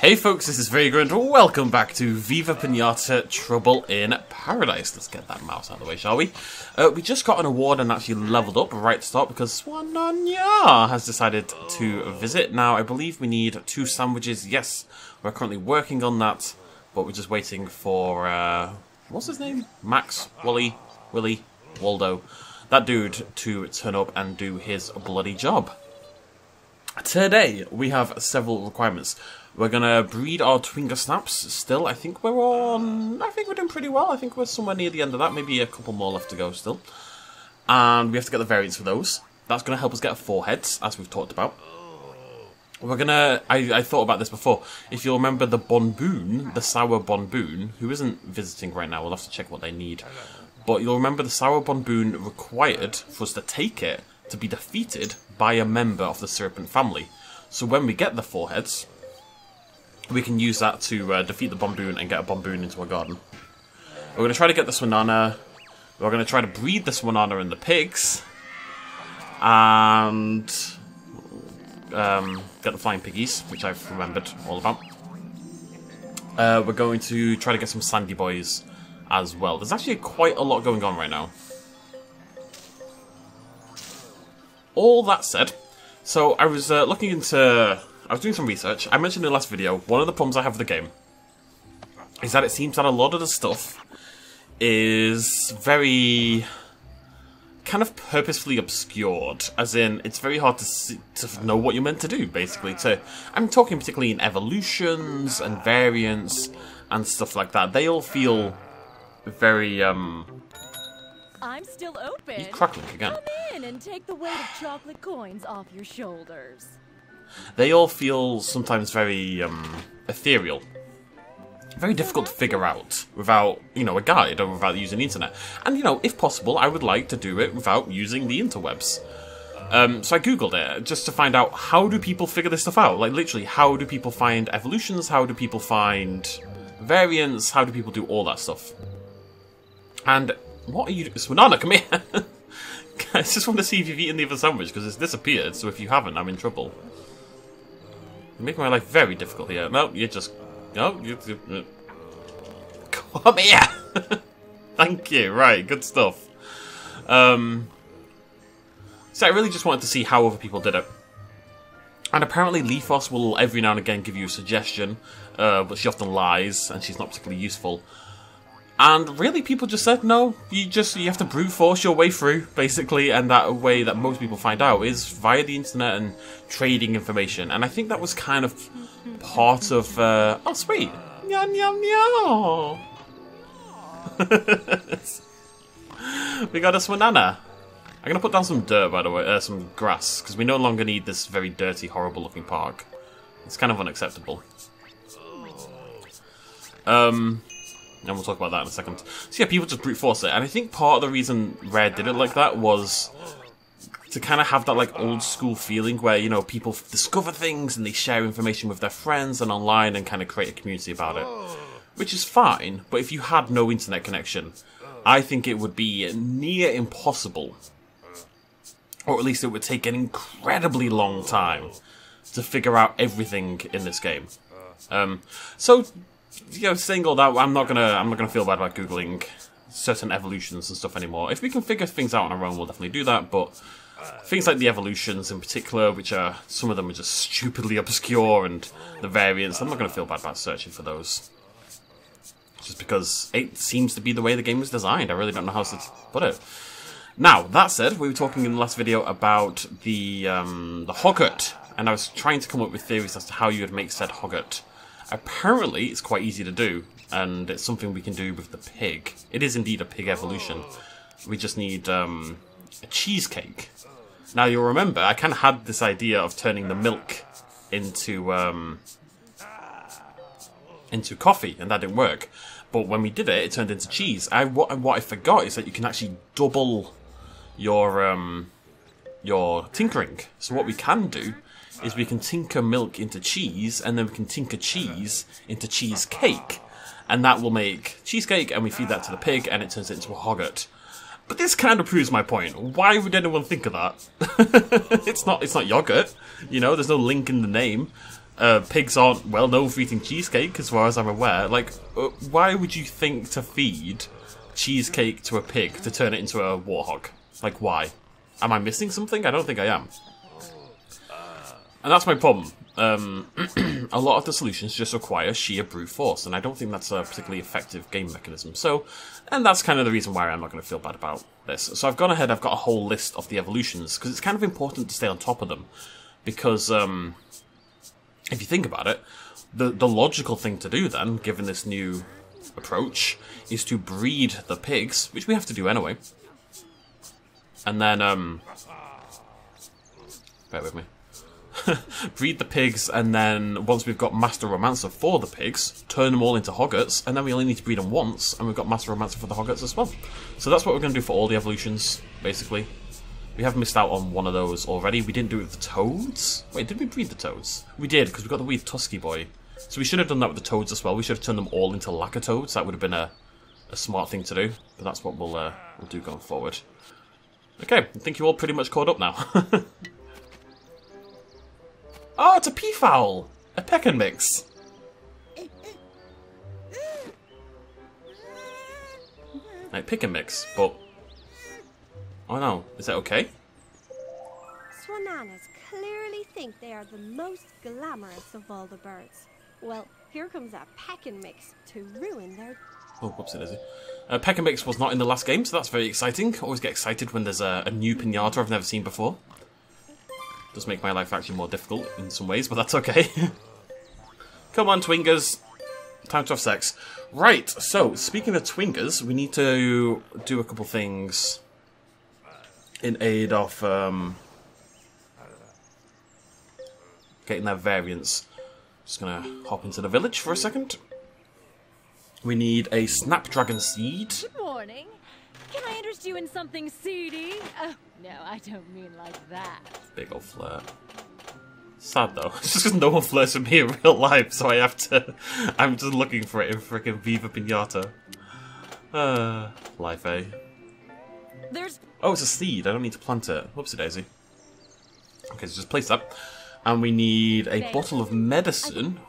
Hey folks, this is Vagrant. Welcome back to Viva Pinata Trouble in Paradise. Let's get that mouse out of the way, shall we? Uh, we just got an award and actually leveled up right the start because Swanana has decided to visit. Now, I believe we need two sandwiches. Yes, we're currently working on that, but we're just waiting for, uh, what's his name? Max, Wally, Willie, Waldo. That dude to turn up and do his bloody job. Today, we have several requirements. We're gonna breed our Twinger Snaps still. I think we're on... I think we're doing pretty well. I think we're somewhere near the end of that. Maybe a couple more left to go still. And we have to get the variants for those. That's gonna help us get four heads, as we've talked about. We're gonna... I, I thought about this before. If you'll remember the Bonboon, the Sour Bonboon, who isn't visiting right now, we'll have to check what they need. But you'll remember the Sour Bonboon required for us to take it to be defeated by a member of the Serpent family. So when we get the four heads, we can use that to uh, defeat the Bonboon and get a Bonboon into our garden. We're going to try to get the Swanana. We're going to try to breed the Swanana and the pigs. And um, get the Flying Piggies, which I've remembered all about. Uh, we're going to try to get some Sandy Boys as well. There's actually quite a lot going on right now. All that said, so I was uh, looking into I was doing some research. I mentioned in the last video, one of the problems I have with the game is that it seems that a lot of the stuff is very kind of purposefully obscured, as in it's very hard to see, to know what you're meant to do. Basically, to I'm talking particularly in evolutions and variants and stuff like that. They all feel very um. I'm still open. He's crackling again. Come in and take the weight of chocolate coins off your shoulders. They all feel sometimes very um, ethereal. Very difficult to figure out without, you know, a guide or without using the internet. And, you know, if possible, I would like to do it without using the interwebs. Um, so I googled it just to find out how do people figure this stuff out. Like literally, how do people find evolutions? How do people find variants? How do people do all that stuff? And what are you doing? Come here! I just want to see if you've eaten the other sandwich because it's disappeared. So if you haven't, I'm in trouble. You're making my life very difficult here. No, you just... No, you... you come here! Thank you. Right, good stuff. Um, so I really just wanted to see how other people did it. And apparently Leafos will every now and again give you a suggestion, uh, but she often lies, and she's not particularly useful. And really, people just said no. You just you have to brute force your way through, basically, and that way that most people find out is via the internet and trading information. And I think that was kind of part of. Uh, oh, sweet, yum yum yum. we got a swanana. I'm gonna put down some dirt, by the way, uh, some grass, because we no longer need this very dirty, horrible-looking park. It's kind of unacceptable. Um, and we'll talk about that in a second. So yeah, people just brute force it, and I think part of the reason Rare did it like that was to kind of have that like old school feeling where you know people discover things and they share information with their friends and online and kind of create a community about it, which is fine. But if you had no internet connection, I think it would be near impossible, or at least it would take an incredibly long time to figure out everything in this game. Um, so you know, saying all that, I'm not gonna, I'm not gonna feel bad about googling certain evolutions and stuff anymore. If we can figure things out on our own, we'll definitely do that. But things like the evolutions in particular, which are some of them are just stupidly obscure, and the variants, I'm not gonna feel bad about searching for those. Just because it seems to be the way the game was designed. I really don't know how to put it. Now, that said, we were talking in the last video about the um, the Hoghurt, and I was trying to come up with theories as to how you would make said Hoghurt. Apparently, it's quite easy to do, and it's something we can do with the pig. It is indeed a pig evolution. We just need um, a cheesecake. Now, you'll remember, I kind of had this idea of turning the milk into um, into coffee, and that didn't work. But when we did it, it turned into cheese. I what, what I forgot is that you can actually double your um, your tinkering. So what we can do is we can tinker milk into cheese, and then we can tinker cheese into cheesecake. And that will make cheesecake, and we feed that to the pig, and it turns it into a hoghurt. But this kind of proves my point. Why would anyone think of that? it's not it's not yogurt, you know, there's no link in the name. Uh, pigs aren't well known for eating cheesecake, as far as I'm aware. Like, uh, why would you think to feed cheesecake to a pig to turn it into a warthog? Like, why? Am I missing something? I don't think I am. And that's my problem. Um, a lot of the solutions just require sheer brute force, and I don't think that's a particularly effective game mechanism. So, and that's kind of the reason why I'm not going to feel bad about this. So I've gone ahead, I've got a whole list of the evolutions, because it's kind of important to stay on top of them. Because, um, if you think about it, the, the logical thing to do then, given this new approach, is to breed the pigs, which we have to do anyway. And then, um, bear with me. breed the pigs, and then once we've got Master Romancer for the pigs, turn them all into Hoghurts, and then we only need to breed them once, and we've got Master Romancer for the Hoghurts as well. So that's what we're going to do for all the evolutions, basically. We have missed out on one of those already. We didn't do it with the Toads? Wait, did we breed the Toads? We did, because we got the weird Tusky boy. So we should have done that with the Toads as well. We should have turned them all into Lacquer Toads. That would have been a, a smart thing to do. But that's what we'll, uh, we'll do going forward. Okay, I think you're all pretty much caught up now. oh, it's a peafowl! A peck mix. Like pick and mix, but... Oh no, is that okay? Swananas clearly think they are the most glamorous of all the birds. Well, here comes a peckin mix to ruin their Oh, whoops, it is. Uh, mix was not in the last game, so that's very exciting. Always get excited when there's a, a new pinata I've never seen before. Does make my life actually more difficult in some ways, but that's okay. Come on, Twingers. Time to have sex. Right, so, speaking of Twingers, we need to do a couple things in aid of um, getting their variants. Just gonna hop into the village for a second. We need a Snapdragon Seed. Good morning. Can I interest you in something seedy? Oh, no, I don't mean like that. Big old flirt. Sad though. It's just because no one flirts with me in real life, so I have to. I'm just looking for it in freaking Viva Pinata. Uh, life, eh? There's Oh, it's a seed. I don't need to plant it. Whoopsie daisy. Okay, so just place that. And we need a Thanks. bottle of medicine.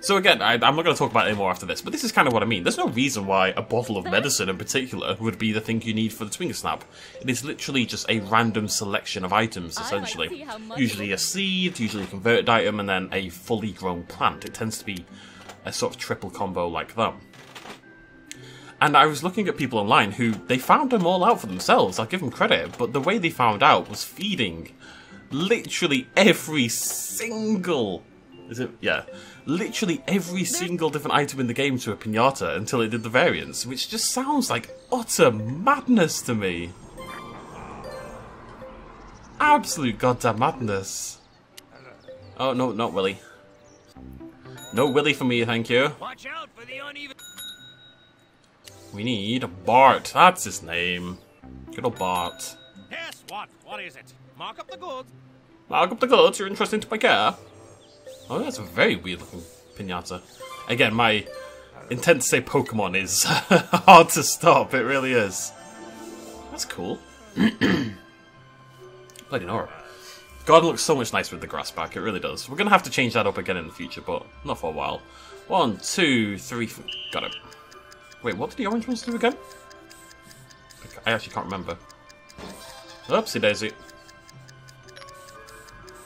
So again, I, I'm not going to talk about it anymore after this, but this is kind of what I mean. There's no reason why a bottle of medicine in particular would be the thing you need for the Twinger Snap. It is literally just a random selection of items, essentially. to see how much usually a seed, usually a converted item, and then a fully grown plant. It tends to be a sort of triple combo like that. And I was looking at people online who they found them all out for themselves. I'll give them credit, but the way they found out was feeding literally every single. Is it? Yeah. Literally every single different item in the game to a pinata until it did the variants, which just sounds like utter madness to me. Absolute goddamn madness. Oh, no, not Willy. No Willy for me, thank you. Watch out for the uneven. We need Bart. That's his name. Good old Bart. Yes, what? What is it? Mark up the goods. Mark up the goods. You're interested to my care. Oh, that's a very weird looking pinata. Again, my intent to say Pokemon is hard to stop. It really is. That's cool. Bloody Nora. Garden looks so much nicer with the grass back. It really does. We're gonna have to change that up again in the future, but not for a while. One, two, three. Got it. Wait, what did the orange ones do again? I actually can't remember. Oopsie daisy.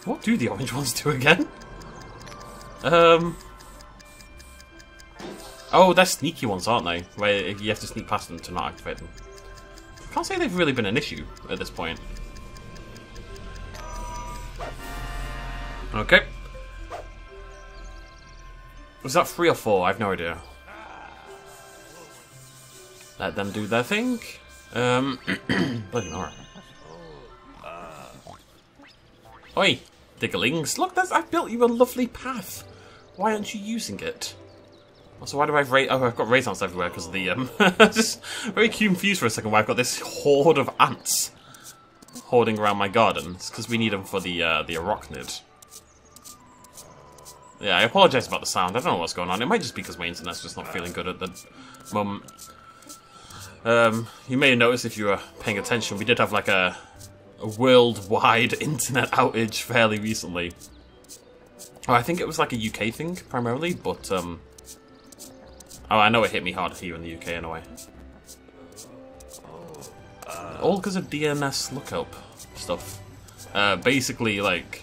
What do the orange ones do again? Um. Oh, they're sneaky ones, aren't they? Where you have to sneak past them to not activate them. Can't say they've really been an issue at this point. Okay. Was that three or four? I've no idea. Let them do their thing. Um, bloody Nora. Oi, digglings! Look, that's, I've built you a lovely path. Why aren't you using it? Also, why do I have oh, I've got Raisants everywhere because of the um. just very confused for a second. Why I've got this horde of ants hoarding around my garden. It's because we need them for the uh, the Arocknid. Yeah, I apologise about the sound. I don't know what's going on. It might just be because my internet's just not feeling good at the moment. Um, you may have noticed if you were paying attention, we did have like a, a worldwide internet outage fairly recently. I think it was like a UK thing primarily, but um. Oh, I know it hit me hard here in the UK anyway. All because of DNS lookup stuff. Uh, basically, like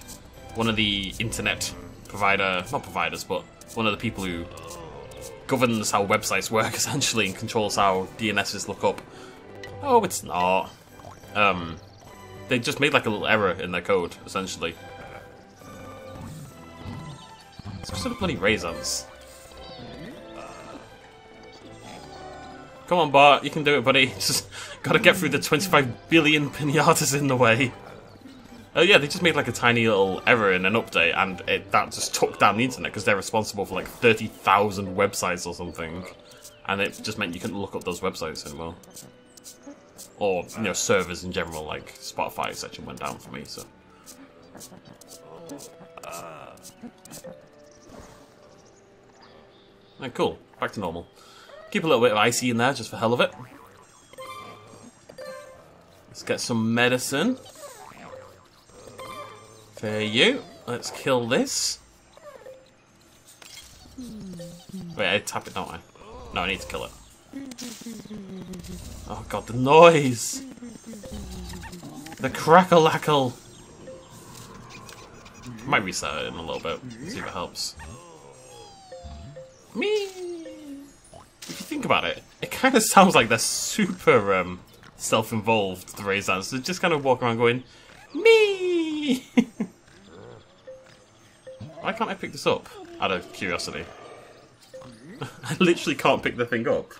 one of the internet provider, not providers, but one of the people who governs how websites work essentially and controls how DNSs look up. Oh, it's not. Um, they just made like a little error in their code essentially. Sort of bloody Raisants. Come on, Bart, you can do it, buddy. Just gotta get through the 25 billion pinatas in the way. Oh yeah, they just made like a tiny little error in an update, and it, that just took down the internet because they're responsible for like 30,000 websites or something. And it just meant you couldn't look up those websites anymore. Or, you know, servers in general, like Spotify section went down for me, so. Right, cool. Back to normal. Keep a little bit of icy in there just for hell of it. Let's get some medicine. For you. Let's kill this. Wait, I tap it, don't I? No, I need to kill it. Oh god, the noise! The crackle-lackle! Might reset it in a little bit, see if it helps. Me. If you think about it, it kind of sounds like they're super um, self-involved, the Raisants. They just kind of walk around going, me. Why can't I pick this up? Out of curiosity. I literally can't pick the thing up.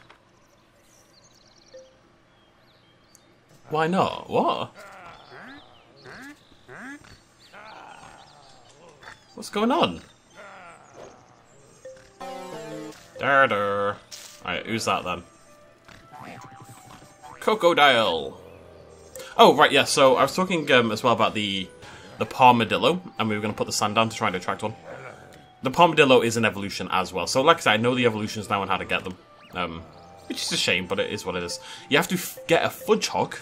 Why not? What? What's going on? Dar dar. Alright, who's that then? Crocodile. Oh, right, yeah, so I was talking um, as well about the the Palmadillo, and we were going to put the sand down to try and attract one. The Palmadillo is an evolution as well, so like I said, I know the evolutions now and how to get them. Um, which is a shame, but it is what it is. You have to get a fudge hog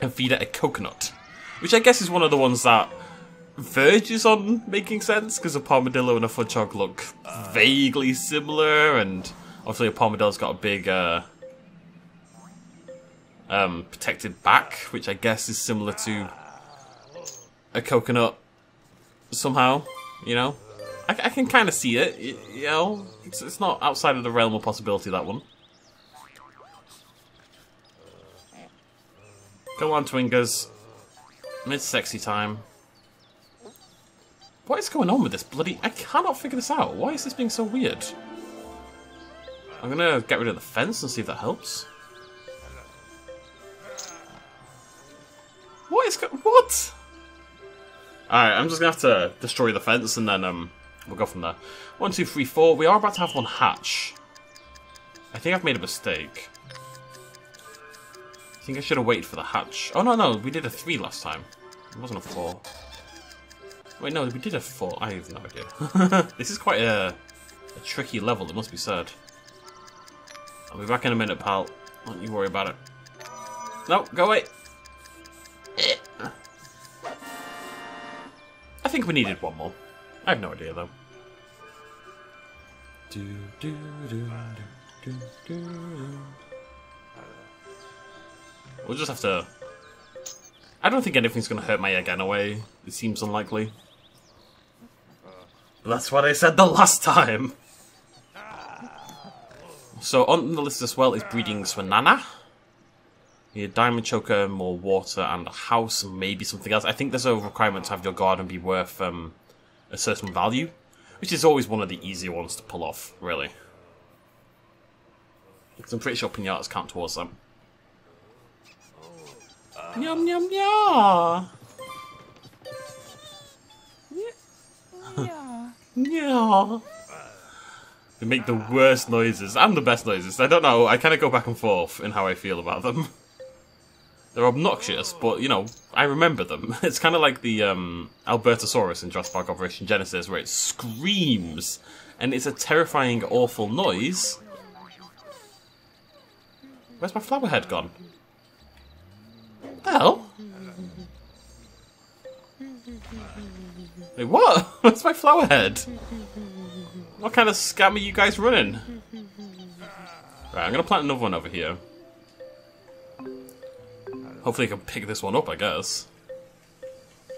and feed it a coconut, which I guess is one of the ones that verges on making sense because a Palmadillo and a fudge hog look vaguely similar, and obviously a Palmadillo's got a big uh, um, protected back, which I guess is similar to a coconut somehow, you know? I, I can kind of see it, you, you know? It's, it's not outside of the realm of possibility, that one. Go on, Twingers. It's sexy time. What is going on with this bloody... I cannot figure this out. Why is this being so weird? I'm gonna get rid of the fence and see if that helps. What is What? Alright, I'm just gonna have to destroy the fence and then um, we'll go from there. One, two, three, four. We are about to have one hatch. I think I've made a mistake. I think I should have waited for the hatch. Oh, no, no, we did a three last time. It wasn't a four. Wait, no, we did a four. I have no idea. this is quite a, a tricky level, it must be said. I'll be back in a minute, pal. Don't you worry about it. No, go away. I think we needed one more. I have no idea though. Do, do, do, do, do, do. We'll just have to. I don't think anything's gonna hurt my egg anyway. It seems unlikely. That's what I said the last time. So on the list as well is breeding Swanana. Yeah, diamond choker, more water, and a house, and maybe something else. I think there's a requirement to have your garden be worth um, a certain value, which is always one of the easier ones to pull off, really. Because I'm pretty sure pinatas count towards them. Yum yum yum. Yeah. They make the worst noises and the best noises. I don't know. I kind of go back and forth in how I feel about them. They're obnoxious, but you know, I remember them. It's kind of like the um, Albertosaurus in Jurassic Park Operation Genesis, where it screams, and it's a terrifying, awful noise. Where's my flower head gone? The hell? Wait, what? What's my flower head? What kind of scam are you guys running? Right, I'm gonna plant another one over here. Hopefully I can pick this one up, I guess.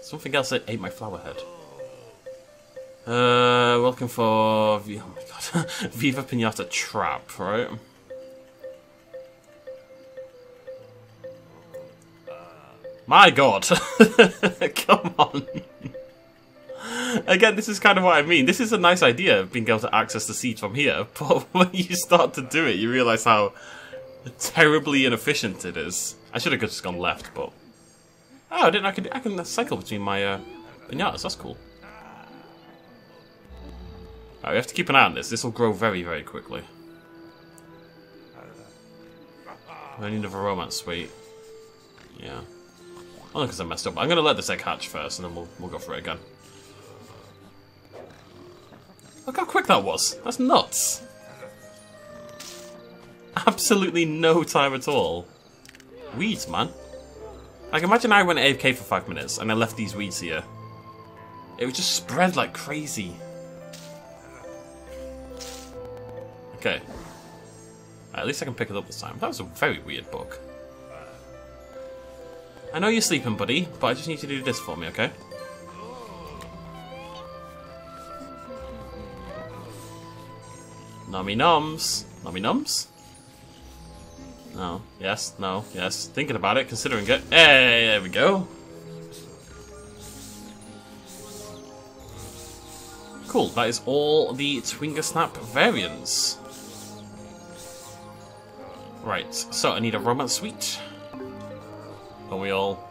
Something else that ate my flower head. Uh, welcome for... Oh my god. Viva Pinata Trap, right? My god! Come on! Again, this is kind of what I mean. This is a nice idea, of being able to access the seed from here, but when you start to do it, you realise how terribly inefficient it is. I should have just gone left, but... Oh, I didn't I can, I can cycle between my uh, pinatas, that's cool. Right, we have to keep an eye on this. This will grow very, very quickly. I need another romance suite. Yeah. Only because I messed up. I'm going to let this egg hatch first, and then we'll, we'll go for it again. Look how quick that was. That's nuts. Absolutely no time at all. Weeds, man. Like, imagine I went AFK for five minutes, and I left these weeds here. It would just spread like crazy. Okay. At least I can pick it up this time. That was a very weird book. I know you're sleeping, buddy, but I just need you to do this for me, okay? Nummy nums. Nummy nums? No. Yes. No. Yes. Thinking about it, considering it. Hey, there we go. Cool. That is all the Twinger Snap variants. Right. So I need a romance suite. Don't we all?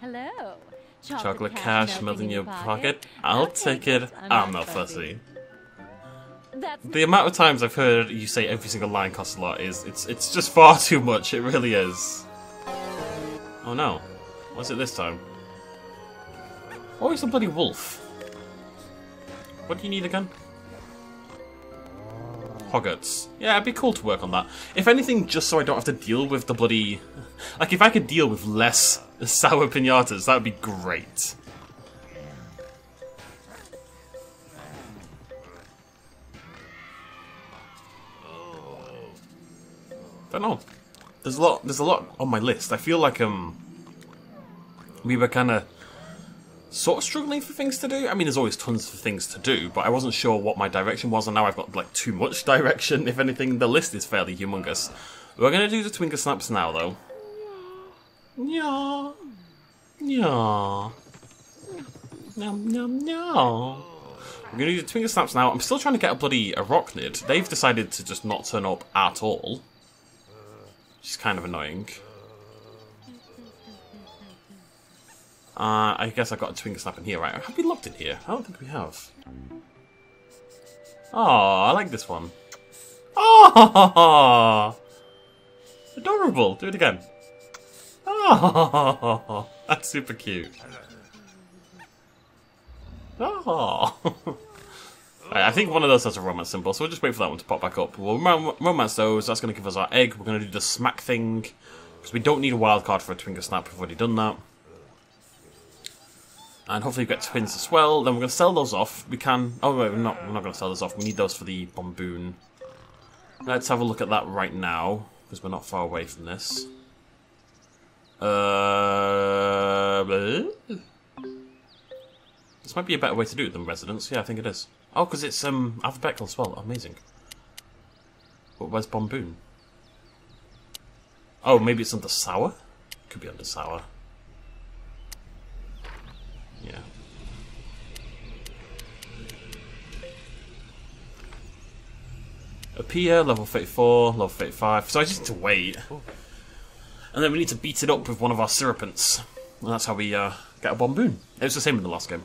Hello. Chocolate cash melting in your pocket. I'll take it. I'm not fussy. That's The amount of times I've heard you say every single line costs a lot is it's it's just far too much. It really is. Oh no, what's it this time? Oh, it's a bloody wolf. What do you need again? Hoghurts. Yeah, it'd be cool to work on that. If anything, just so I don't have to deal with the bloody... Like, if I could deal with less sour pinatas, that would be great. Don't know. There's a lot. There's a lot on my list. I feel like um, we were kind of sort of struggling for things to do. I mean, there's always tons of things to do, but I wasn't sure what my direction was, and now I've got like too much direction. If anything, the list is fairly humongous. We're gonna do the Twinkle Snaps now, though. Yeah, yeah. Nom nom nom. We're gonna do the Twinkle Snaps now. I'm still trying to get a bloody Arocknid. They've decided to just not turn up at all. Is kind of annoying. Uh, I guess I got a Twinkle Snap in here, right? Have we locked in here? I don't think we have. Oh, I like this one. Oh, adorable. Do it again. Oh, that's super cute. Oh. I think one of those has a romance symbol, so we'll just wait for that one to pop back up. We'll rom romance those, that's going to give us our egg. We're going to do the smack thing, because we don't need a wild card for a Twinkle Snap, we've already done that. And hopefully we get twins as well. Then we're going to sell those off. We can... Oh, wait, we're not, we're not going to sell those off. We need those for the Bonboon. Let's have a look at that right now, because we're not far away from this. Uh... This might be a better way to do it than residence. Yeah, I think it is. Oh, because it's um alphabetical as well. Amazing. But where's Bonboon? Oh, maybe it's under sour? Could be under sour. Yeah. Appear, level 34, level 35. So I just need to wait. And then we need to beat it up with one of our Syrupents. And that's how we uh, get a Bonboon. It was the same in the last game.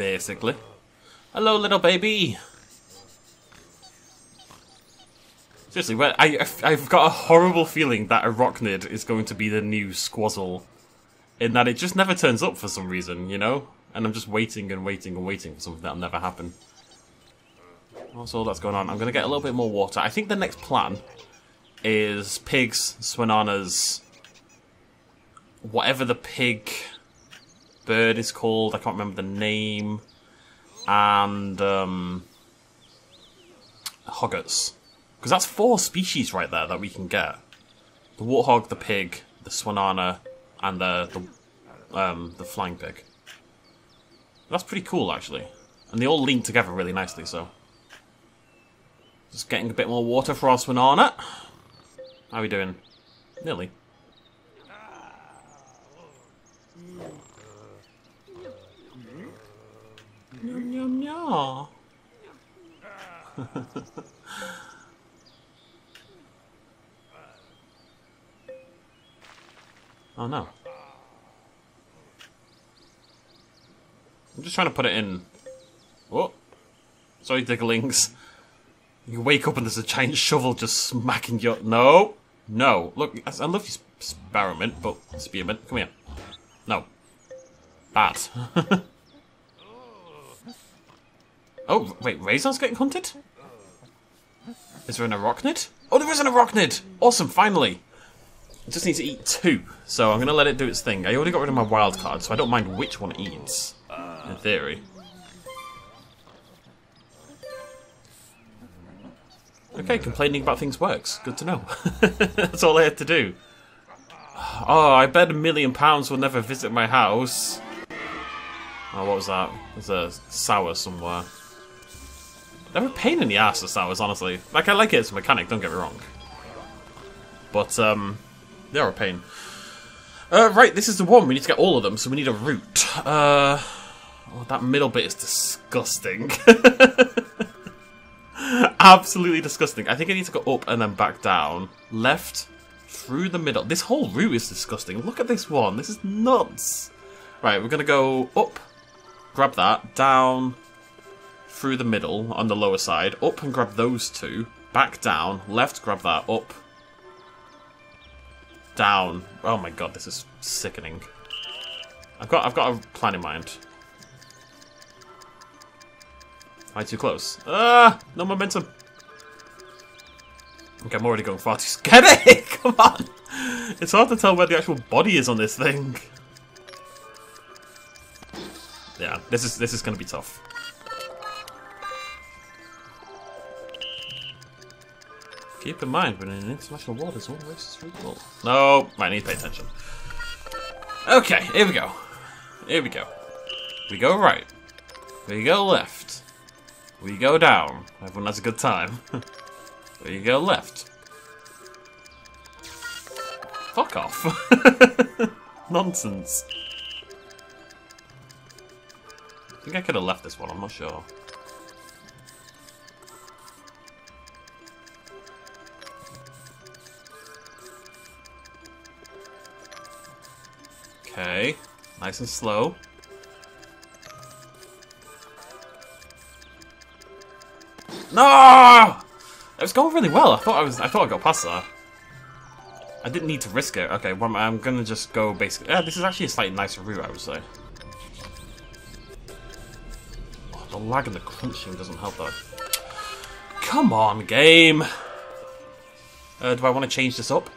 Basically. Hello, little baby! Seriously, well, I, I've got a horrible feeling that Arocknid is going to be the new Squazzle. In that it just never turns up for some reason, you know? And I'm just waiting and waiting and waiting for something that'll never happen. What's all that's going on? I'm going to get a little bit more water. I think the next plan is pigs, swananas, whatever the pig bird is called. I can't remember the name. And um, hoghurts. Because that's four species right there that we can get. The warthog, the pig, the swanana, and the the, um, the flying pig. That's pretty cool, actually. And they all link together really nicely, so... Just getting a bit more water for our swanana. How are we doing? Nearly. Yum yum yum. oh no. I'm just trying to put it in. Oh. Sorry, Digglings. You wake up and there's a giant shovel just smacking your. No! No. Look, I I love you, Spearmint, but. Spearmint, come here. No. Bad. oh, wait, Razor's getting hunted? Is there an Arocknid? Oh, there is an Arocknid! Awesome, finally! It just need to eat two, so I'm gonna let it do its thing. I already got rid of my wild card, so I don't mind which one it eats. In theory. Okay, complaining about things works. Good to know. That's all I had to do. Oh, I bet a million pounds will never visit my house. Oh, what was that? There's a sour somewhere. They're a pain in the ass, the sours, honestly. Like, I like it as a mechanic, don't get me wrong. But, um, they're a pain. Uh, right, this is the one. We need to get all of them, so we need a route. Uh, oh, that middle bit is disgusting. Absolutely disgusting. I think I need to go up and then back down. Left, through the middle. This whole route is disgusting. Look at this one. This is nuts. Right, we're going to go up, grab that, down, through the middle on the lower side, up and grab those two, back down, left, grab that, up, down. Oh my god, this is sickening. I've got I've got a plan in mind. Am I too close? Ah, no momentum. Okay, I'm already going far too. It! Come on! It's hard to tell where the actual body is on this thing. Yeah, this is this is gonna be tough. Keep in mind, when in international waters, all races are equal. No, I need to pay attention. Okay, here we go. Here we go. We go right. We go left. We go down. Everyone has a good time. we go left. Fuck off. Nonsense. I think I could have left this one, I'm not sure. Nice and slow. No! It was going really well. I thought I was. I thought I got past that. I didn't need to risk it. Okay, well, I'm gonna just go basically. Yeah, this is actually a slightly nicer route, I would say. Oh, the lag and the crunching doesn't help though. Come on, game. Uh, do I want to change this up?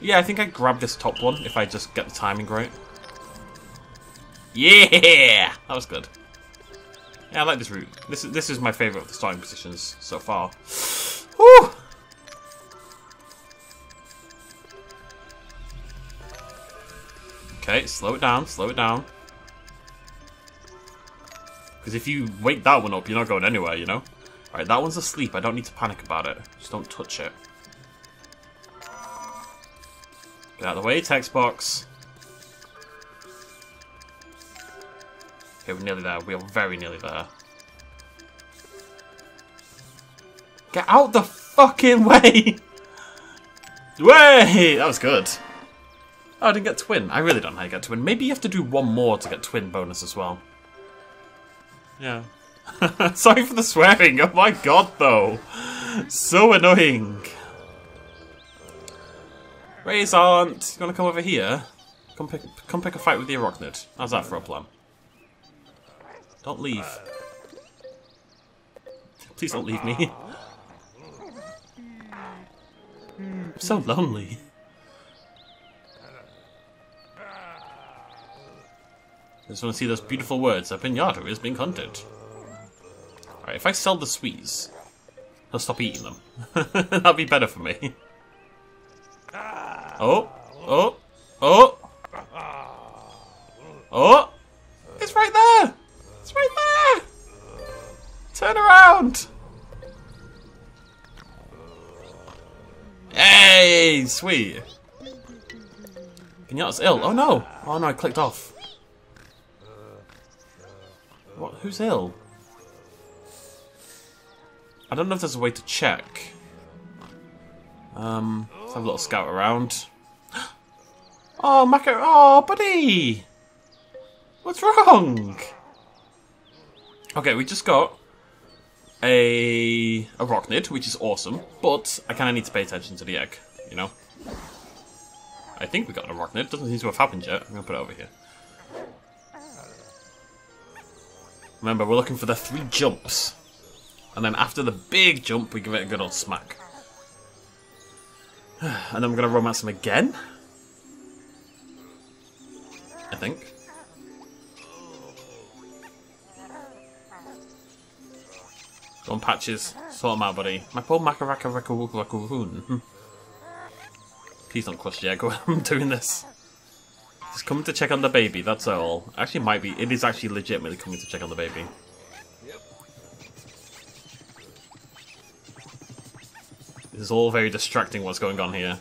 Yeah, I think I grab this top one if I just get the timing right. Yeah, that was good. Yeah, I like this route. This is this is my favourite of the starting positions so far. Okay, slow it down, slow it down. Because if you wake that one up, you're not going anywhere, you know? Alright, that one's asleep. I don't need to panic about it. Just don't touch it. Get out of the way, text box. Okay, we're nearly there. We are very nearly there. Get out the fucking way! Way! That was good. Oh, I didn't get twin. I really don't know how you get twin. Maybe you have to do one more to get twin bonus as well. Yeah. Sorry for the swearing. Oh my god, though. So annoying. Raisant. You wanna come over here? Come pick, come pick a fight with the Arocknid. How's that for a plan? Don't leave. Please don't leave me. I'm so lonely. I just want to see those beautiful words. A pinata is being hunted. Alright, if I sell the sweets, he'll stop eating them. That'd be better for me. Oh, oh, oh, oh! It's right there! It's right there! Turn around! Hey, sweet. Pinata's ill. Oh no! Oh no, I clicked off. What? Who's ill? I don't know if there's a way to check. Um, let's have a little scout around. Oh, Maca- Oh, buddy! What's wrong? Okay, we just got a Arocknid, which is awesome, but I kind of need to pay attention to the egg, you know? I think we got an Arocknid. Doesn't seem to have happened yet. I'm going to put it over here. Remember, we're looking for the three jumps. And then after the big jump, we give it a good old smack. And then we're going to romance him again. I think. Go on, Patches. Sort him out, buddy. My poor Makaraka Rakarukaruhoon. Hmm. Please don't crush while I'm doing this. Just coming to check on the baby, that's all. Actually, might be. It is actually legitimately coming to check on the baby. This is all very distracting what's going on here.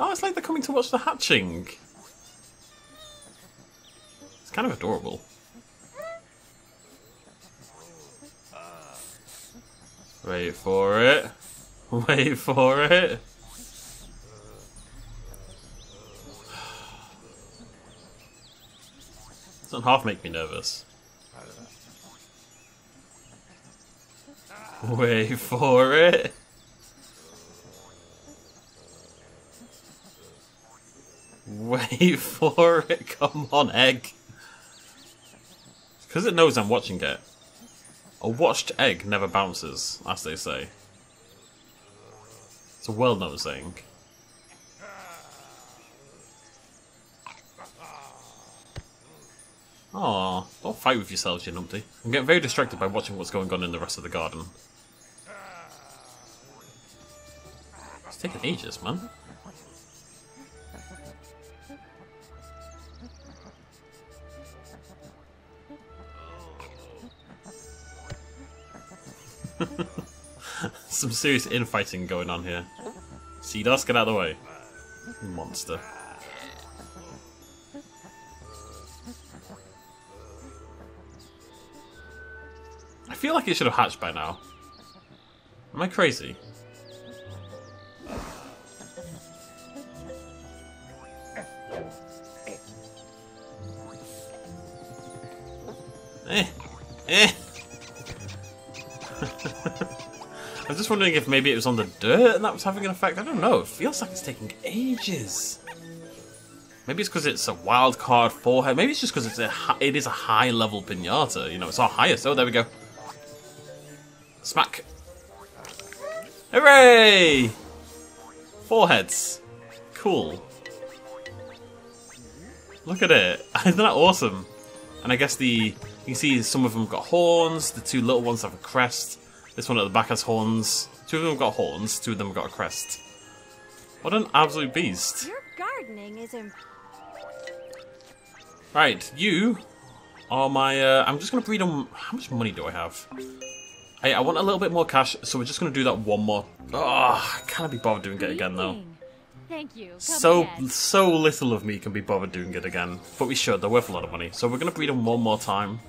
Oh, it's like they're coming to watch the hatching. It's kind of adorable. Wait for it. Wait for it. Doesn't half make me nervous. Wait for it. Wait for it. Come on, egg. Because it knows I'm watching it. A watched egg never bounces, as they say. It's a well-known saying. Aw, don't fight with yourselves, you numpty. I'm getting very distracted by watching what's going on in the rest of the garden. It's taking ages, man. Some serious infighting going on here. Seedos, get out of the way. Monster. I feel like it should have hatched by now. Am I crazy? Eh. Eh. Wondering if maybe it was on the dirt and that was having an effect. I don't know. It feels like it's taking ages. Maybe it's because it's a wild card forehead. Maybe it's just because it's a it is a high level pinata. You know, it's our highest. Oh, there we go. Smack. Hooray! Foreheads. Cool. Look at it. Isn't that awesome? And I guess the you can see some of them got horns. The two little ones have a crest. This one at the back has horns. Two of them have got horns. Two of them have got a crest. What an absolute beast! Your gardening is Right, you are my. Uh, I'm just gonna breed them. How much money do I have? I, I want a little bit more cash, so we're just gonna do that one more. Oh, can't be bothered doing it again though. Thank you. Come So again. so little of me can be bothered doing it again, but we should. They're worth a lot of money, so we're gonna breed them one more time.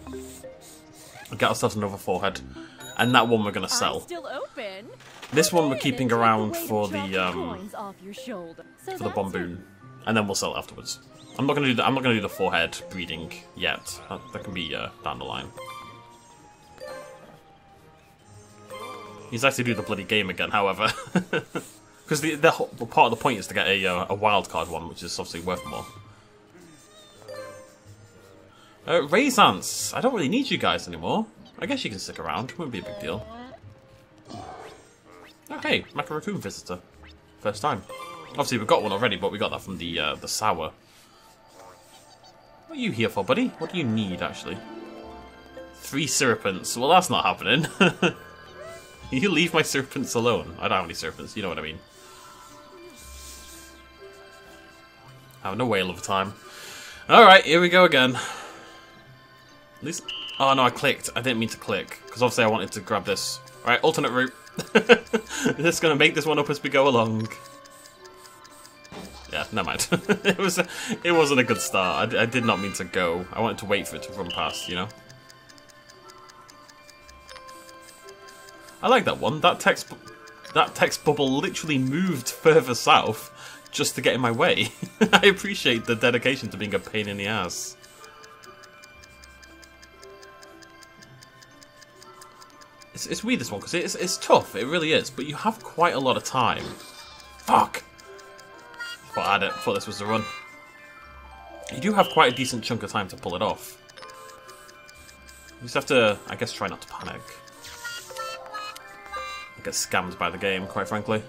And get ourselves another forehead, and that one we're gonna sell. still open. This one we're keeping around for the um coins off your shoulder. So for the bonboon, and then we'll sell it afterwards. I'm not gonna do the, I'm not gonna do the forehead breeding yet. That, that can be uh, down the line. He's actually do the bloody game again, however, because the, the whole- part of the point is to get a uh, a wild card one, which is obviously worth more. Uh, I don't really need you guys anymore. I guess you can stick around. Wouldn't be a big deal. Oh hey, Macaroon visitor. First time. Obviously, we've got one already, but we got that from the uh, the sour. What are you here for, buddy? What do you need, actually? Three serpents. Well, that's not happening. you leave my serpents alone. I don't have any serpents, you know what I mean. Having a whale of a time. Alright, here we go again. At least... Oh no, I clicked. I didn't mean to click. Because obviously I wanted to grab this. Alright, alternate route. Just gonna make this one up as we go along. Yeah, never mind. it was it wasn't a good start. I, I did not mean to go. I wanted to wait for it to run past, you know? I like that one. That text that text bubble literally moved further south just to get in my way. I appreciate the dedication to being a pain in the ass. It's, it's weird this one because it's it's tough. It really is, but you have quite a lot of time. Fuck. Thought I it. Thought this was the run. You do have quite a decent chunk of time to pull it off. You just have to, I guess, try not to panic. I get scammed by the game, quite frankly.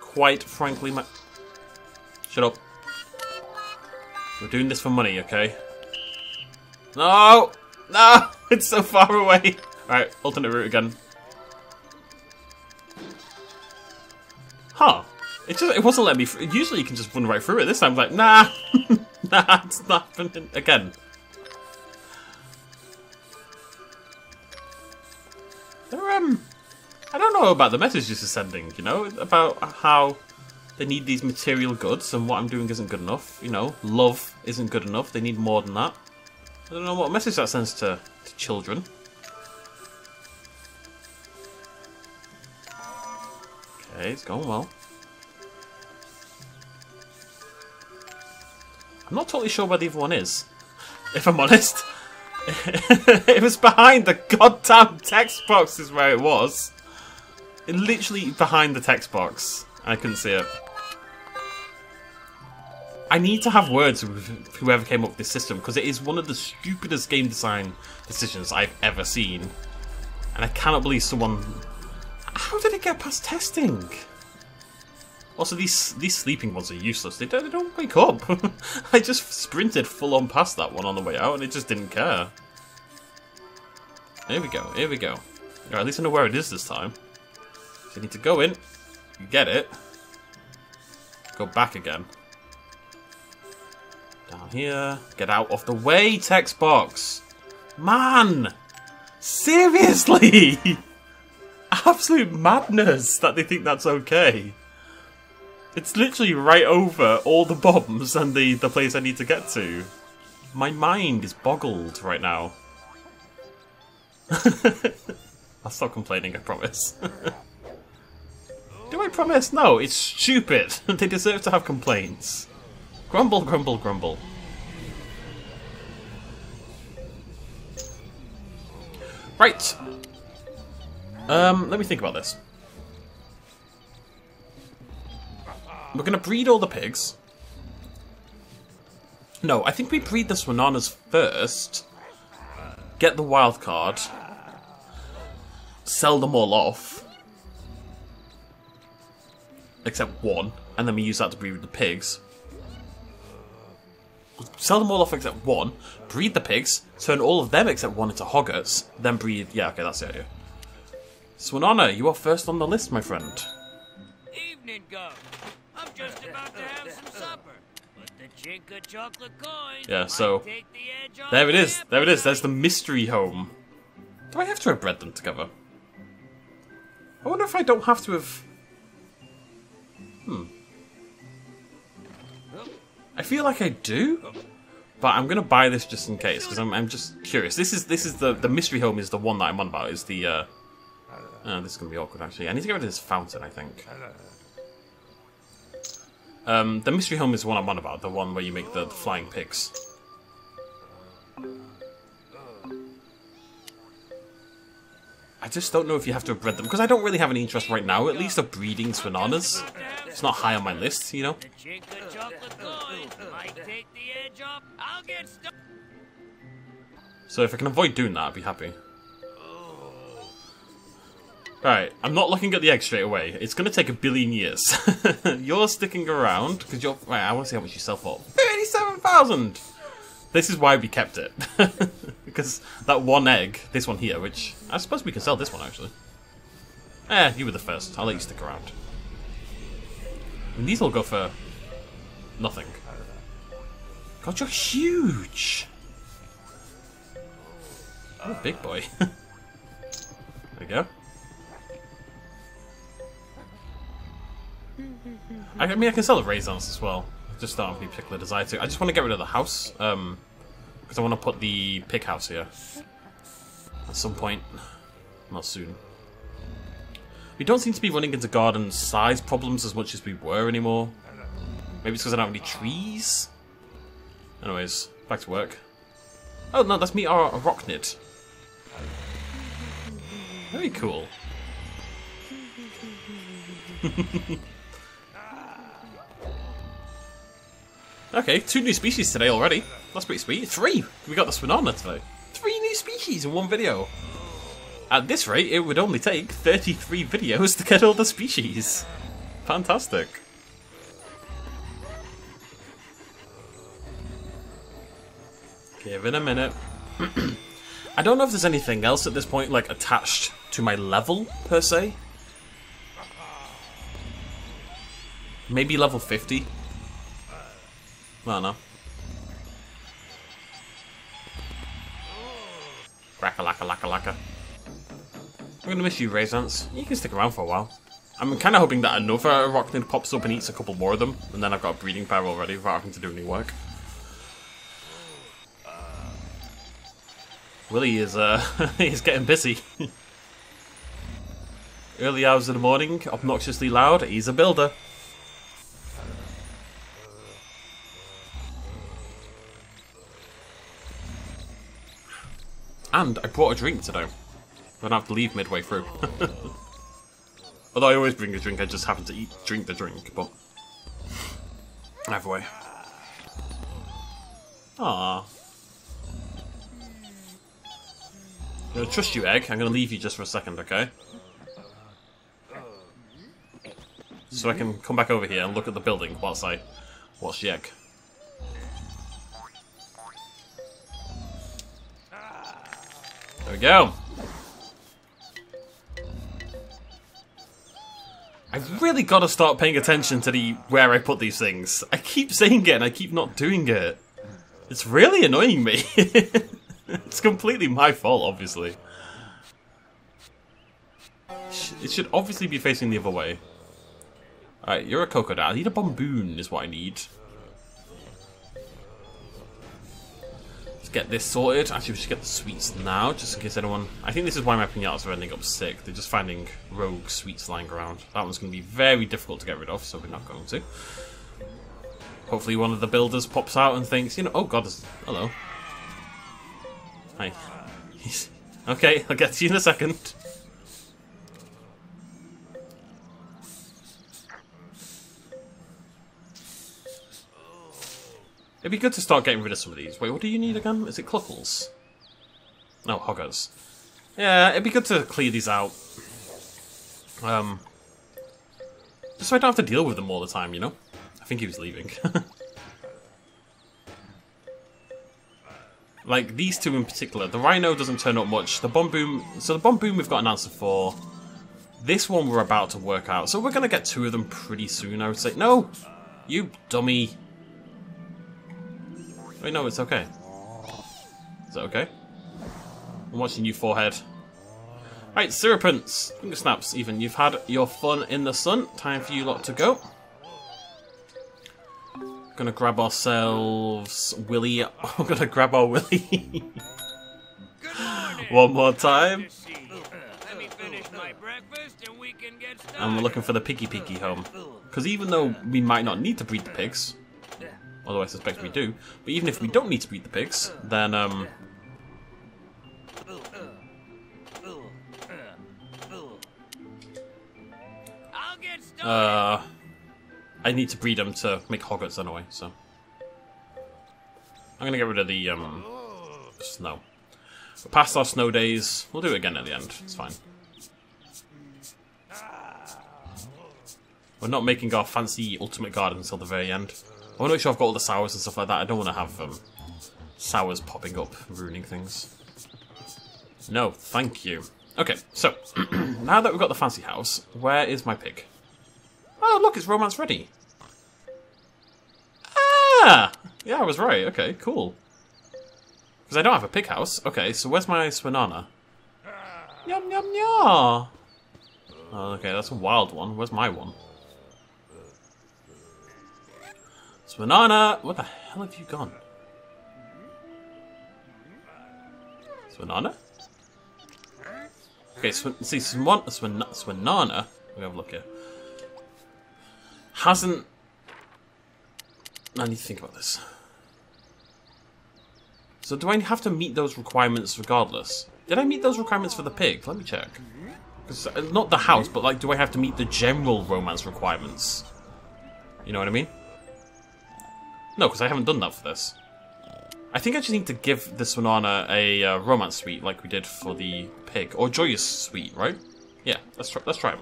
Quite frankly, my... Shut up. We're doing this for money, okay? No! No! It's so far away! Alright, alternate route again. Huh. It just it wasn't letting me. Usually you can just run right through it. This time I'm like, nah. nah, it's not happening. Again. They're, um... I don't know about the messages it's sending, you know? About how they need these material goods and what I'm doing isn't good enough. You know, love isn't good enough. They need more than that. I don't know what message that sends to, to children. It's going well. I'm not totally sure where the other one is, if I'm honest. it was behind the goddamn text box is where it was. It literally behind the text box. I couldn't see it. I need to have words with whoever came up with this system because it is one of the stupidest game design decisions I've ever seen. And I cannot believe someone... How did it get past testing? Also, these these sleeping ones are useless. They don't, they don't wake up. I just sprinted full on past that one on the way out and it just didn't care. Here we go, here we go. Right, at least I know where it is this time. So you need to go in, get it, go back again. Down here. Get out of the way, text box. Man! Seriously! Absolute madness that they think that's okay. It's literally right over all the bombs and the, the place I need to get to. My mind is boggled right now. I'll stop complaining, I promise. Do I promise? No, it's stupid. they deserve to have complaints. Grumble, grumble, grumble. Right. Um, let me think about this. We're gonna breed all the pigs. No, I think we breed the Swananas first. Get the wild card. Sell them all off. Except one. And then we use that to breed the pigs sell them all off except one, breed the pigs, turn all of them except one into hoghurts, then breed. Yeah, okay, that's the idea. Swanana, you are first on the list, my friend. Evening, Gov. I'm just about to have some supper. But the chink of chocolate coins Yeah, so- the There it is. the. There it is. There's the mystery home. Do I have to have bred them together? I wonder if I don't have to have. Hmm. I feel like I do, but I'm gonna buy this just in case because I'm, I'm just curious. This is this is the the mystery home is the one that I'm on about. Is the uh, oh, this is gonna be awkward actually. I need to get rid of this fountain. I think. Um, the mystery home is the one I'm on about. The one where you make the, the flying pigs. I just don't know if you have to have bred them because I don't really have any interest right now, at least of breeding Swananas. It's not high on my list, you know. The chink of chocolate coins might take the edge off. I'll get stuck. So if I can avoid doing that, I'd be happy. Right, I'm not looking at the egg straight away. It's going to take a billion years. you're sticking around because you're. Right, I want to see how much you sell for. Thirty-seven thousand. This is why we kept it. because that one egg, this one here, which I suppose we can sell this one actually. Eh, you were the first. I'll let you stick around. These will go for nothing. God, you're huge! Oh, big boy. there we go. I mean, I can sell the raisins as well. Just don't have any particular desire to. I just want to get rid of the house, um, because I want to put the pig house here at some point. Not soon. We don't seem to be running into garden size problems as much as we were anymore. Maybe it's because I don't have any trees? Anyways, back to work. Oh no, that's me, our Arocknid. Very cool. okay, two new species today already. That's pretty sweet. Three! We got the Swanana today. Three new species in one video. At this rate, it would only take 33 videos to get all the species. Fantastic. Give it a minute. I don't know if there's anything else at this point, like, attached to my level, per se. Maybe level 50? Don't know. Cracka lacka lacka lacka. I'm gonna miss you, Raisins. You can stick around for a while. I'm kind of hoping that another Arocknid pops up and eats a couple more of them, and then I've got a breeding pair already without having to do any work. Willie is, uh, he's getting busy. Early hours of the morning, obnoxiously loud, he's a builder. And I brought a drink today. I don't have to leave midway through. Although I always bring a drink, I just happen to eat, drink the drink, but... Either way. Ah. I'm gonna trust you, Egg. I'm gonna leave you just for a second, okay? So I can come back over here and look at the building whilst I watch the egg. There we go. I've really got to start paying attention to the where I put these things. I keep saying it and I keep not doing it. It's really annoying me. it's completely my fault, obviously. It should obviously be facing the other way. Alright, you're a crocodile. I need a bonboon is what I need. Get this sorted. Actually, we should get the sweets now, just in case anyone... I think this is why my pinatas are ending up sick. They're just finding rogue sweets lying around. That one's going to be very difficult to get rid of, so we're not going to. Hopefully one of the builders pops out and thinks, you know... Oh god. Hello. Hi. okay, I'll get to you in a second. It'd be good to start getting rid of some of these. Wait, what do you need again? Is it Cluckles? No, Hoghurts. Yeah, it'd be good to clear these out. Um, just so I don't have to deal with them all the time, you know? I think he was leaving. like, these two in particular. The Rhino doesn't turn up much. The Bonboon... So the Bonboon we've got an answer for. This one we're about to work out. So we're going to get two of them pretty soon, I would say. No! You dummy. Wait, no, it's okay. Is that okay? I'm watching you, forehead. Right, Syrupents, Finger Snaps, even. You've had your fun in the sun. Time for you lot to go. Gonna grab ourselves Willy. I'm gonna grab our Willy. One more time. Let me finish my breakfast and we can get started. And we're looking for the Piggy Piggy home. Because even though we might not need to breed the pigs, although I suspect we do, but even if we don't need to breed the pigs, then, um... Uh... I need to breed them to make hoghurts anyway, so... I'm gonna get rid of the, um... Snow. We're past our snow days. We'll do it again at the end. It's fine. We're not making our fancy ultimate garden until the very end. I want to make sure I've got all the sours and stuff like that. I don't want to have um, Sours popping up, ruining things. No, thank you. Okay, so, now that we've got the fancy house, where is my pig? Oh, look, it's romance ready. Ah! Yeah, I was right. Okay, cool. Because I don't have a pig house. Okay, so where's my Swanana? Yum, yum, yum! Oh, okay, that's a wild one. Where's my one? Swanana! Where the hell have you gone? Swanana? Okay, Swin see, Swan Swin Swinana, let me have a look here, hasn't... I need to think about this. So do I have to meet those requirements regardless? Did I meet those requirements for the pig? Let me check. uh, not the house, but like, do I have to meet the general romance requirements? You know what I mean? No, because I haven't done that for this. I think I just need to give this Swanana a uh, romance suite like we did for the pig. Or joyous suite, right? Yeah, let's try, let's try it.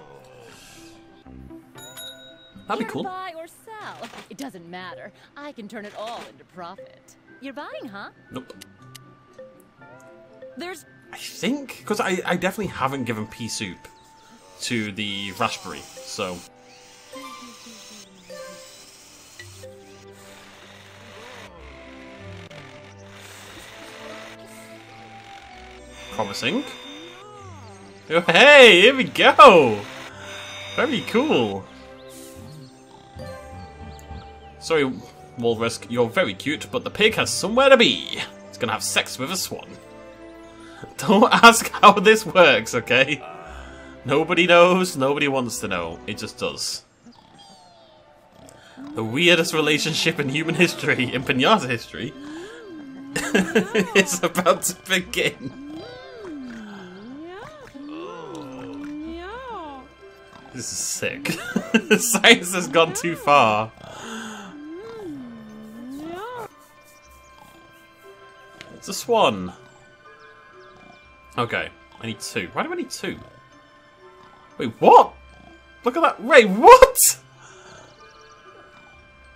That'd be cool. Buy or sell. It doesn't matter. I can turn it all into profit. You're buying, huh? Nope. There's I think because I, I definitely haven't given pea soup to the rashberry, so promising. Oh, hey, here we go. Very cool. Sorry, Walrus, you're very cute, but the pig has somewhere to be. It's gonna have sex with a swan. Don't ask how this works, okay? Nobody knows, nobody wants to know. It just does. The weirdest relationship in human history, in Pinata history, is about to begin. This is sick. Science has gone too far. It's a swan. Okay, I need two. Why do I need two? Wait, what? Look at that. Wait, what?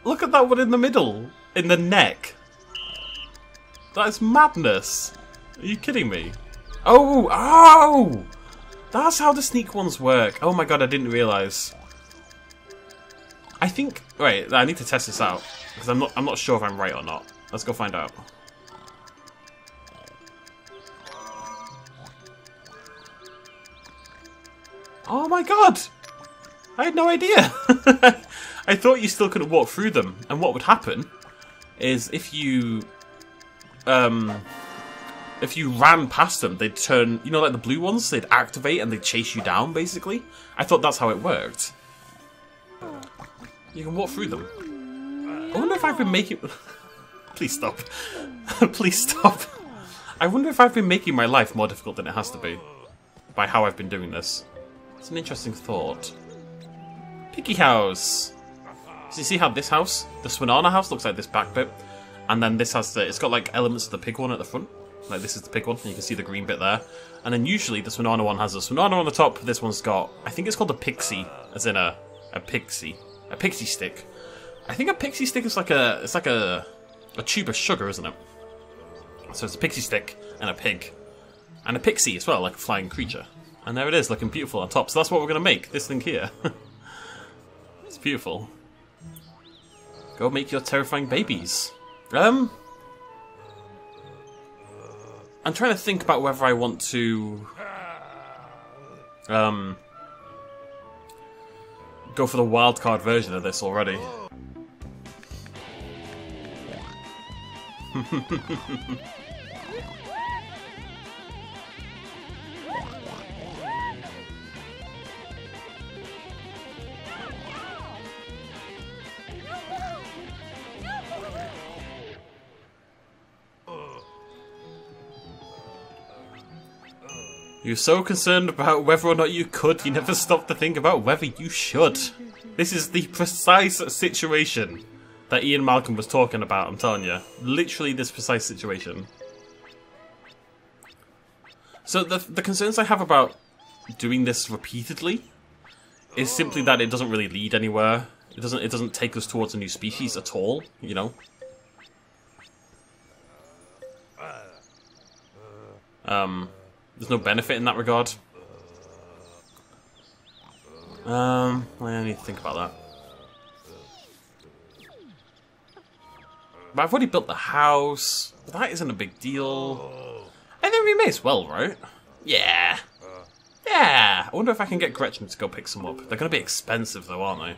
Look at that one in the middle. In the neck. That is madness. Are you kidding me? Oh, oh! That's how the sneak ones work. Oh my god, I didn't realise. I think... Wait, I need to test this out. Because I'm not, I'm not sure if I'm right or not. Let's go find out. Oh my god! I had no idea! I thought you still couldn't walk through them. And what would happen is if you um if you ran past them, they'd turn you know like the blue ones, they'd activate and they'd chase you down basically. I thought that's how it worked. You can walk through them. I wonder if I've been making Please stop. Please stop. I wonder if I've been making my life more difficult than it has to be. By how I've been doing this. It's an interesting thought. Piggy house. So you see how this house, the Swanana house, looks like this back bit, and then this has the, it's got like elements of the pig one at the front. Like this is the pig one, you can see the green bit there. And then usually the Swanana one has a Swanana on the top. This one's got, I think it's called a pixie, as in a a pixie, a pixie stick. I think a pixie stick is like a, it's like a a tube of sugar, isn't it? So it's a pixie stick and a pig, and a pixie as well, like a flying creature. And there it is, looking beautiful on top. So that's what we're going to make, this thing here. it's beautiful. Go make your terrifying babies. Um, I'm trying to think about whether I want to... Um, go for the wildcard version of this already. You're so concerned about whether or not you could, you never stop to think about whether you should. This is the precise situation that Ian Malcolm was talking about, I'm telling you. Literally this precise situation. So the, the concerns I have about doing this repeatedly is simply that it doesn't really lead anywhere. It doesn't it doesn't take us towards a new species at all, you know? Um, there's no benefit in that regard. Um, I need to think about that. But I've already built the house. That isn't a big deal. I think we may as well, right? Yeah. Yeah. I wonder if I can get Gretchen to go pick some up. They're going to be expensive, though, aren't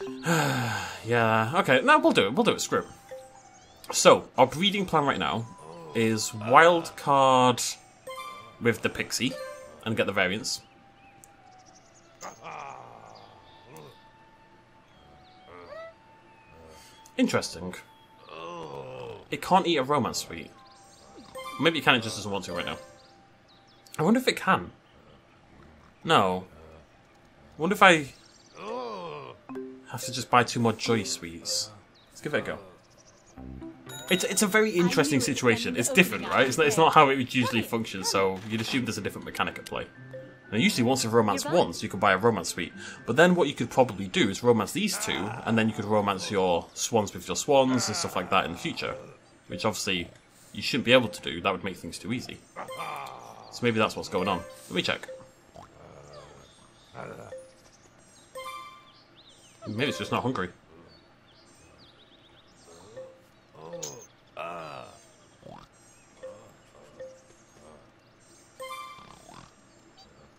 they? yeah. Okay. No, we'll do it. We'll do it. Screw it. So, our breeding plan right now is wild card with the pixie and get the variants. Interesting. It can't eat a romance sweet. Maybe it can, it just doesn't want to right now. I wonder if it can. No. I wonder if I have to just buy two more joy sweets. Let's give it a go. It's it's a very interesting situation. It's different, right? It's not, it's not how it would usually function, so you'd assume there's a different mechanic at play. Now, usually once you've romance once, you could buy a romance suite. But then what you could probably do is romance these two, and then you could romance your swans with your swans and stuff like that in the future. Which obviously you shouldn't be able to do, that would make things too easy. So maybe that's what's going on. Let me check. Maybe it's just not hungry.